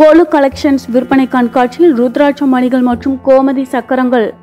கோலு கலெக்ஷன்ஸ் விற்பனை கண்காட்சியில் ருத்ராட்ச மணிகள் மற்றும் கோமதி சக்கரங்கள்.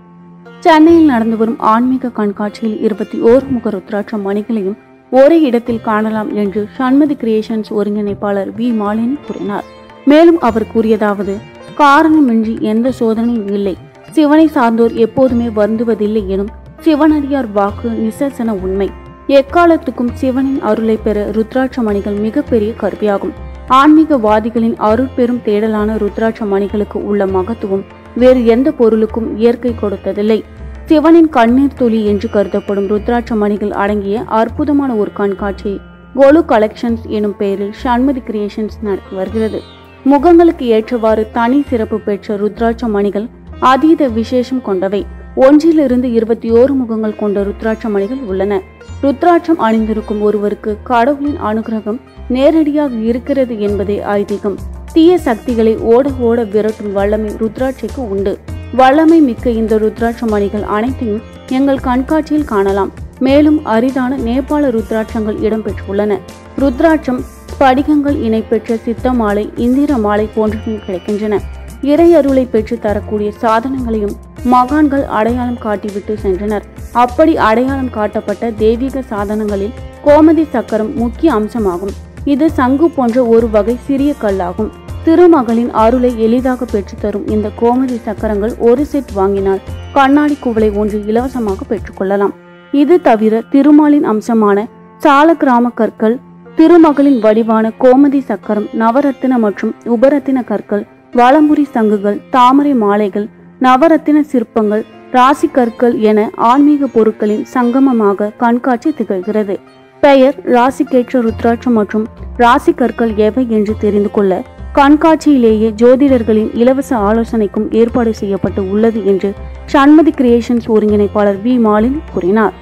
சென்னையில் நடந்து வரும் ஆன்மீக கண்காட்சியில் இருபத்தி ஓர் முக ருத்ராட்ச மணிகளையும் ஒரே இடத்தில் காணலாம் என்று சண்மதி கிரியேஷன்ஸ் ஒருங்கிணைப்பாளர் வி. மாலினி கூறினார். மேலும் அவர் கூறியதாவது காரணமின்றி எந்த சோதனையும் இல்லை. சிவனை சார்ந்தோர் எப்போதுமே வருந்துவதில்லை எனும் சிவனடியார் வாக்கு நிசசன உண்மை. எக்காலத்துக்கும் சிவனின் அருளை பெற ருத்ராட்ச மணிகள் மிகப்பெரிய கருவியாகும். ஆன்மீகவாதிகளின் அருட்பெரும் தேடலான ருத்ராட்ச மணிகளுக்கு உள்ள மகத்துவம் வேறு எந்த பொருளுக்கும் இயற்கை கொடுத்ததில்லை. சிவனின் கண்ணீர் துளி என்று கருதப்படும் ருத்ராட்ச மணிகள் அடங்கிய அற்புதமான ஒரு கண்காட்சி கோலு கலெக்ஷன்ஸ் எனும் பெயரில் சண்மதி கிரியேஷன்ஸ் நடத்தி வருகிறது. முகங்களுக்கு ஏற்றவாறு தனி சிறப்பு பெற்ற ருத்ராட்ச மணிகள் அதீத விசேஷம் கொண்டவை. ஒன்றிலிருந்து இருபத்தி ஓரு முகங்கள் கொண்ட ருத்ராட்ச மணிகள் உள்ளன. ருத்ராட்சம் அணிந்திருக்கும் ஒருவருக்கு கடவுளின் அனுகிரகம் நேரடியாக இருக்கிறது என்பதே ஐதீகம். தீய சக்திகளை ஓட ஓட விரட்டும் வல்லமை ருத்ராட்சிக்கு உண்டு. வல்லமை மிக்க இந்த ருத்ராட்ச மணிகள் அனைத்தையும் எங்கள் கண்காட்சியில் காணலாம். மேலும் அரிதான நேபாள ருத்ராட்சங்கள் இடம்பெற்றுள்ளன. ருத்ராட்சம் ஸ்படிகங்கள் இணைப்பெற்ற சித்த மாலை இந்திர மாலை போன்றவையும் கிடைக்கின்றன. இறை அருளை பெற்று தரக்கூடிய சாதனங்களையும் மகான்கள் அடையாளம் காட்டிவிட்டு சென்றனர். அப்படி அடையாளம் காட்டப்பட்ட தெய்வீக சாதனங்களில் கோமதி சக்கரம் முக்கிய அம்சமாகும். இது சங்கு போன்ற ஒரு வகை சிறிய கல்லாகும். திருமகளின் அருளை எளிதாக பெற்றுத்தரும் இந்த கோமதி சக்கரங்கள் ஒரு செட் வாங்கினால் கண்ணாடி குவளை ஒன்று இலவசமாக பெற்றுக்கொள்ளலாம் இது தவிர திருமாலின் அம்சமான சால கிராம கற்கள் திருமகளின் வடிவான கோமதி சக்கரம் நவரத்தின மற்றும் உபரத்தின கற்கள் வலம்புரி சங்குகள் தாமரை மாலைகள் நவரத்தின சிற்பங்கள் ராசி கற்கள் என ஆன்மீக பொருட்களின் சங்கமமாக கண்காட்சி திகழ்கிறது. பெயர் ராசிக்கேற்ற ருத்ராட்சம் மற்றும் ராசி கற்கள் எவை என்று தெரிந்து கொள்ள கண்காட்சியிலேயே ஜோதிடர்களின் இலவச ஆலோசனைக்கும் ஏற்பாடு செய்யப்பட்டு உள்ளது என்று சண்மதி கிரியேஷன்ஸ் ஒருங்கிணைப்பாளர் வி மாலின் கூறினார்.